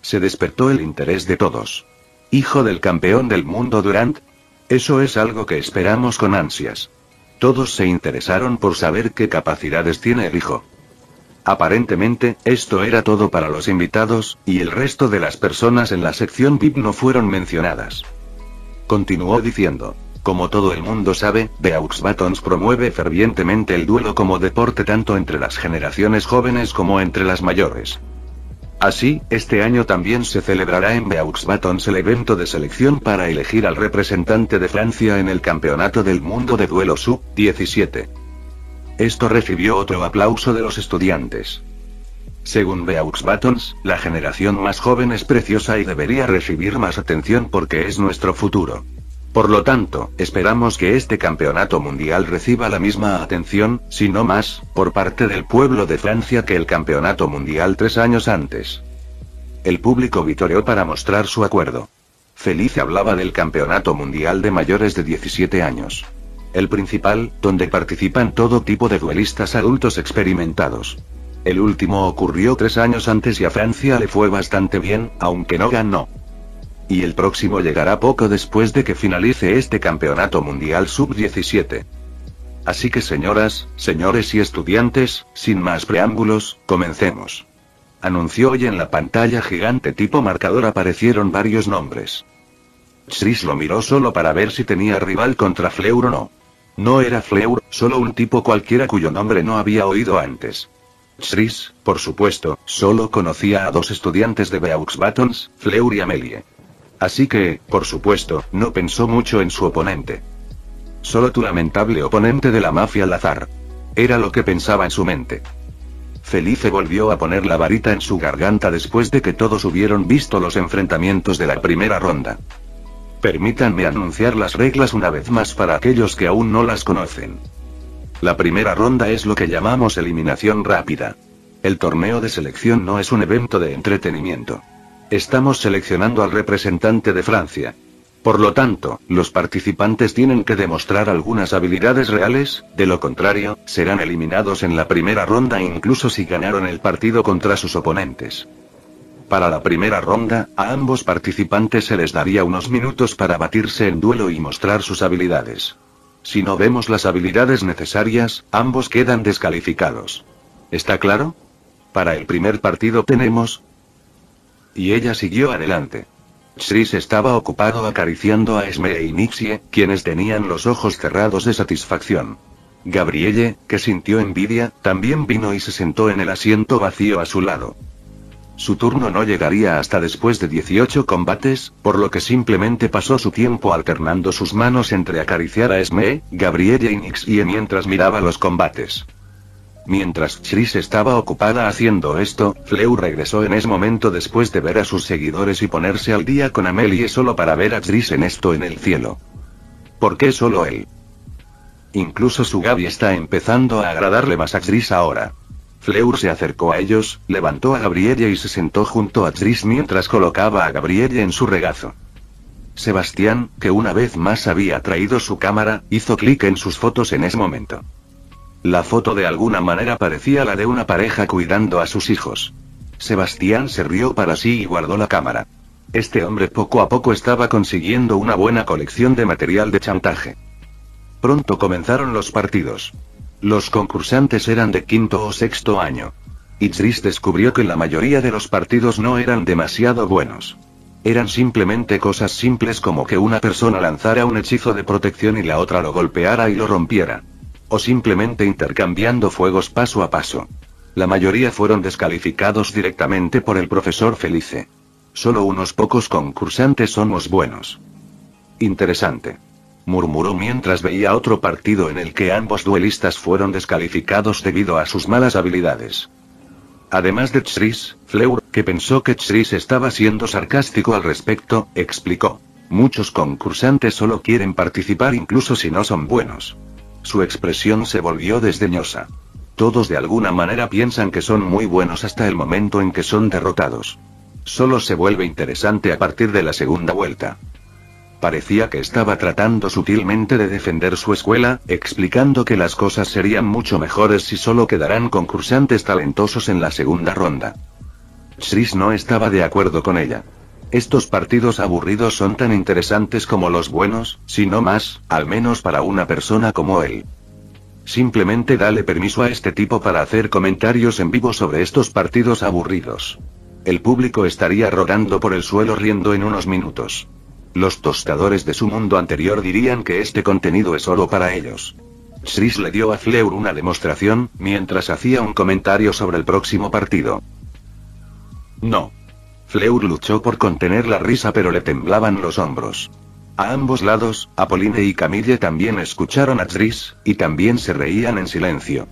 Se despertó el interés de todos. ¿Hijo del campeón del mundo Durant? Eso es algo que esperamos con ansias. Todos se interesaron por saber qué capacidades tiene el hijo. Aparentemente, esto era todo para los invitados, y el resto de las personas en la sección VIP no fueron mencionadas. Continuó diciendo. Como todo el mundo sabe, Beaux Batons promueve fervientemente el duelo como deporte tanto entre las generaciones jóvenes como entre las mayores. Así, este año también se celebrará en Beaux Batons el evento de selección para elegir al representante de Francia en el Campeonato del Mundo de Duelo Sub-17. Esto recibió otro aplauso de los estudiantes. Según Beaux Batons, la generación más joven es preciosa y debería recibir más atención porque es nuestro futuro. Por lo tanto, esperamos que este campeonato mundial reciba la misma atención, si no más, por parte del pueblo de Francia que el campeonato mundial tres años antes. El público vitoreó para mostrar su acuerdo. Felice hablaba del campeonato mundial de mayores de 17 años el principal, donde participan todo tipo de duelistas adultos experimentados. El último ocurrió tres años antes y a Francia le fue bastante bien, aunque no ganó. Y el próximo llegará poco después de que finalice este campeonato mundial sub-17. Así que señoras, señores y estudiantes, sin más preámbulos, comencemos. Anunció hoy en la pantalla gigante tipo marcador aparecieron varios nombres. Chris lo miró solo para ver si tenía rival contra Fleur o no. No era Fleur, solo un tipo cualquiera cuyo nombre no había oído antes. Chris, por supuesto, solo conocía a dos estudiantes de Beaux Batons, Fleur y Amelie. Así que, por supuesto, no pensó mucho en su oponente. Solo tu lamentable oponente de la mafia Lazar. Era lo que pensaba en su mente. Felice volvió a poner la varita en su garganta después de que todos hubieron visto los enfrentamientos de la primera ronda. Permítanme anunciar las reglas una vez más para aquellos que aún no las conocen. La primera ronda es lo que llamamos eliminación rápida. El torneo de selección no es un evento de entretenimiento. Estamos seleccionando al representante de Francia. Por lo tanto, los participantes tienen que demostrar algunas habilidades reales, de lo contrario, serán eliminados en la primera ronda incluso si ganaron el partido contra sus oponentes. Para la primera ronda, a ambos participantes se les daría unos minutos para batirse en duelo y mostrar sus habilidades. Si no vemos las habilidades necesarias, ambos quedan descalificados. ¿Está claro? Para el primer partido tenemos... Y ella siguió adelante. Chris estaba ocupado acariciando a Esme e Nixie, quienes tenían los ojos cerrados de satisfacción. Gabrielle, que sintió envidia, también vino y se sentó en el asiento vacío a su lado. Su turno no llegaría hasta después de 18 combates, por lo que simplemente pasó su tiempo alternando sus manos entre acariciar a Esme, Gabrielle y Nixie mientras miraba los combates. Mientras Chris estaba ocupada haciendo esto, Fleur regresó en ese momento después de ver a sus seguidores y ponerse al día con Amelie solo para ver a Chris en esto en el cielo. ¿Por qué solo él? Incluso su Gaby está empezando a agradarle más a Chris ahora. Fleur se acercó a ellos, levantó a Gabrielle y se sentó junto a Tris mientras colocaba a Gabrielle en su regazo. Sebastián, que una vez más había traído su cámara, hizo clic en sus fotos en ese momento. La foto de alguna manera parecía la de una pareja cuidando a sus hijos. Sebastián se rió para sí y guardó la cámara. Este hombre poco a poco estaba consiguiendo una buena colección de material de chantaje. Pronto comenzaron los partidos. Los concursantes eran de quinto o sexto año. Idris descubrió que la mayoría de los partidos no eran demasiado buenos. Eran simplemente cosas simples como que una persona lanzara un hechizo de protección y la otra lo golpeara y lo rompiera. O simplemente intercambiando fuegos paso a paso. La mayoría fueron descalificados directamente por el profesor Felice. Solo unos pocos concursantes somos buenos. Interesante murmuró mientras veía otro partido en el que ambos duelistas fueron descalificados debido a sus malas habilidades. Además de Chris, Fleur, que pensó que Chris estaba siendo sarcástico al respecto, explicó. Muchos concursantes solo quieren participar incluso si no son buenos. Su expresión se volvió desdeñosa. Todos de alguna manera piensan que son muy buenos hasta el momento en que son derrotados. Solo se vuelve interesante a partir de la segunda vuelta. Parecía que estaba tratando sutilmente de defender su escuela, explicando que las cosas serían mucho mejores si solo quedaran concursantes talentosos en la segunda ronda. Chris no estaba de acuerdo con ella. Estos partidos aburridos son tan interesantes como los buenos, si no más, al menos para una persona como él. Simplemente dale permiso a este tipo para hacer comentarios en vivo sobre estos partidos aburridos. El público estaría rodando por el suelo riendo en unos minutos. Los tostadores de su mundo anterior dirían que este contenido es oro para ellos. Sris le dio a Fleur una demostración, mientras hacía un comentario sobre el próximo partido. No. Fleur luchó por contener la risa pero le temblaban los hombros. A ambos lados, Apolline y Camille también escucharon a Tris, y también se reían en silencio.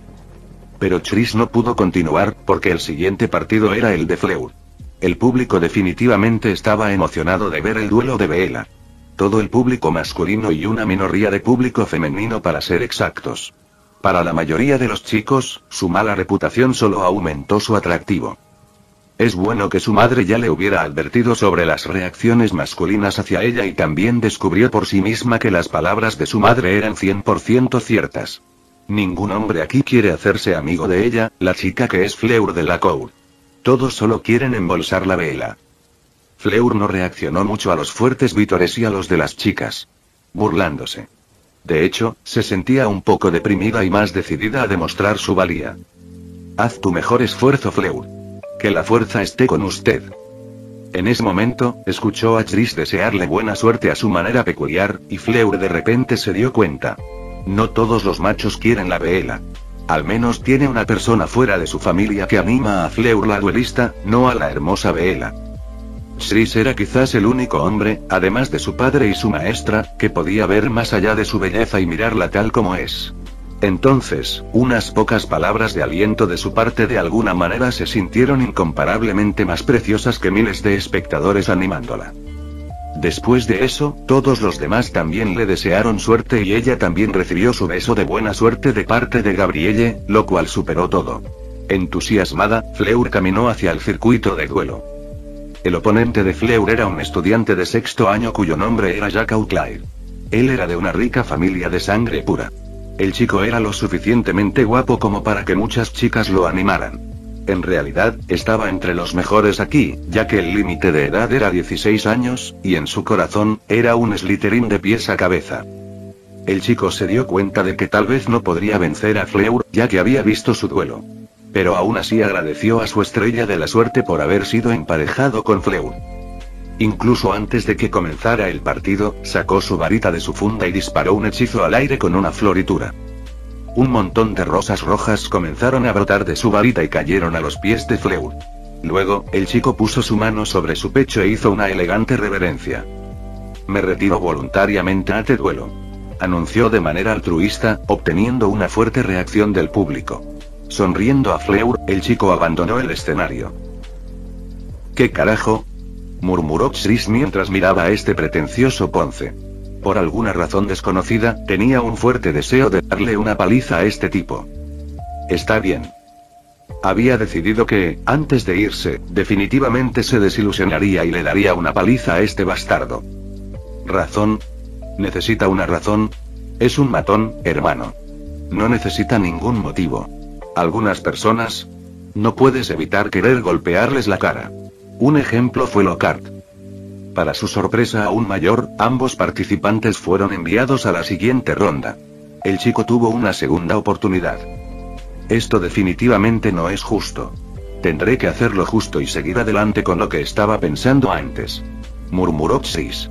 Pero Tris no pudo continuar, porque el siguiente partido era el de Fleur. El público definitivamente estaba emocionado de ver el duelo de Bella. Todo el público masculino y una minoría de público femenino para ser exactos. Para la mayoría de los chicos, su mala reputación solo aumentó su atractivo. Es bueno que su madre ya le hubiera advertido sobre las reacciones masculinas hacia ella y también descubrió por sí misma que las palabras de su madre eran 100% ciertas. Ningún hombre aquí quiere hacerse amigo de ella, la chica que es Fleur de la Cour. Todos solo quieren embolsar la vela. Fleur no reaccionó mucho a los fuertes vítores y a los de las chicas. Burlándose. De hecho, se sentía un poco deprimida y más decidida a demostrar su valía. Haz tu mejor esfuerzo, Fleur. Que la fuerza esté con usted. En ese momento, escuchó a Tris desearle buena suerte a su manera peculiar, y Fleur de repente se dio cuenta. No todos los machos quieren la vela. Al menos tiene una persona fuera de su familia que anima a Fleur la duelista, no a la hermosa Bella. Sris era quizás el único hombre, además de su padre y su maestra, que podía ver más allá de su belleza y mirarla tal como es. Entonces, unas pocas palabras de aliento de su parte de alguna manera se sintieron incomparablemente más preciosas que miles de espectadores animándola. Después de eso, todos los demás también le desearon suerte y ella también recibió su beso de buena suerte de parte de Gabrielle, lo cual superó todo. Entusiasmada, Fleur caminó hacia el circuito de duelo. El oponente de Fleur era un estudiante de sexto año cuyo nombre era Jack Outlair. Él era de una rica familia de sangre pura. El chico era lo suficientemente guapo como para que muchas chicas lo animaran. En realidad, estaba entre los mejores aquí, ya que el límite de edad era 16 años, y en su corazón, era un Slytherin de pies a cabeza. El chico se dio cuenta de que tal vez no podría vencer a Fleur, ya que había visto su duelo. Pero aún así agradeció a su estrella de la suerte por haber sido emparejado con Fleur. Incluso antes de que comenzara el partido, sacó su varita de su funda y disparó un hechizo al aire con una floritura. Un montón de rosas rojas comenzaron a brotar de su varita y cayeron a los pies de Fleur. Luego, el chico puso su mano sobre su pecho e hizo una elegante reverencia. Me retiro voluntariamente a este duelo. Anunció de manera altruista, obteniendo una fuerte reacción del público. Sonriendo a Fleur, el chico abandonó el escenario. ¿Qué carajo? Murmuró Chris mientras miraba a este pretencioso Ponce. Por alguna razón desconocida, tenía un fuerte deseo de darle una paliza a este tipo. Está bien. Había decidido que, antes de irse, definitivamente se desilusionaría y le daría una paliza a este bastardo. ¿Razón? ¿Necesita una razón? Es un matón, hermano. No necesita ningún motivo. Algunas personas... No puedes evitar querer golpearles la cara. Un ejemplo fue Lockhart. Para su sorpresa aún mayor, ambos participantes fueron enviados a la siguiente ronda. El chico tuvo una segunda oportunidad. Esto definitivamente no es justo. Tendré que hacerlo justo y seguir adelante con lo que estaba pensando antes. Murmuró Xis.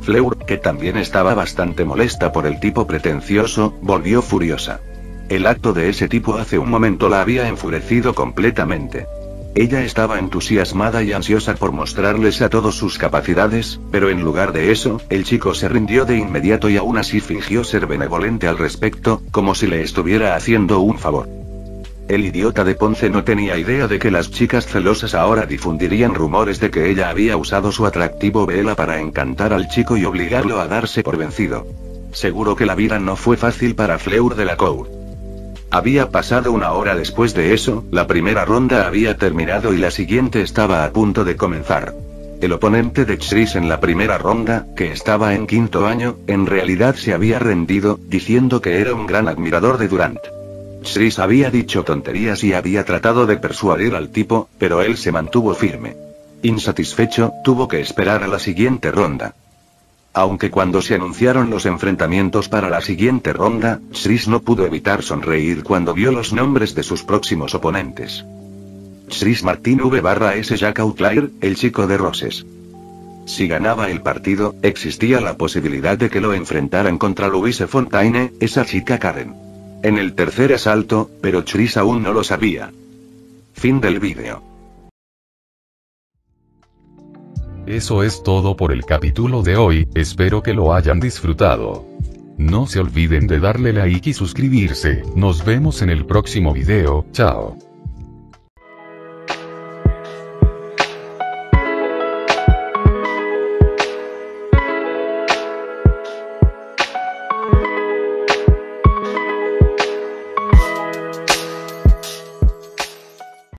Fleur, que también estaba bastante molesta por el tipo pretencioso, volvió furiosa. El acto de ese tipo hace un momento la había enfurecido completamente. Ella estaba entusiasmada y ansiosa por mostrarles a todos sus capacidades, pero en lugar de eso, el chico se rindió de inmediato y aún así fingió ser benevolente al respecto, como si le estuviera haciendo un favor. El idiota de Ponce no tenía idea de que las chicas celosas ahora difundirían rumores de que ella había usado su atractivo vela para encantar al chico y obligarlo a darse por vencido. Seguro que la vida no fue fácil para Fleur de la Cour. Había pasado una hora después de eso, la primera ronda había terminado y la siguiente estaba a punto de comenzar. el oponente de Chris en la primera ronda, que estaba en quinto año, en realidad se había rendido, diciendo que era un gran admirador de Durant. Chris había dicho tonterías y había tratado de persuadir al tipo, pero él se mantuvo firme. Insatisfecho, tuvo que esperar a la siguiente ronda. Aunque cuando se anunciaron los enfrentamientos para la siguiente ronda, Chris no pudo evitar sonreír cuando vio los nombres de sus próximos oponentes. Chris Martin V barra S. Jack Outlier, el chico de Roses. Si ganaba el partido, existía la posibilidad de que lo enfrentaran contra Louise Fontaine, esa chica Karen. En el tercer asalto, pero Chris aún no lo sabía. Fin del vídeo. Eso es todo por el capítulo de hoy, espero que lo hayan disfrutado. No se olviden de darle like y suscribirse, nos vemos en el próximo video, chao.